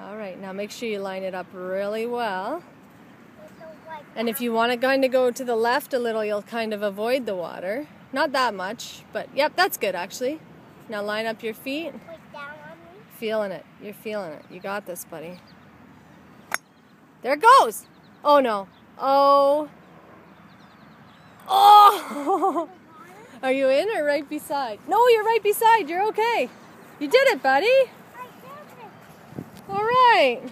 All right, now make sure you line it up really well. And if you want to kind of go to the left a little, you'll kind of avoid the water. Not that much, but yep, that's good actually. Now line up your feet. put down on me. Feeling it. You're feeling it. You got this, buddy. There it goes. Oh no. Oh. Oh. Are you in or right beside? No, you're right beside. You're okay. You did it, buddy. I did it. All right.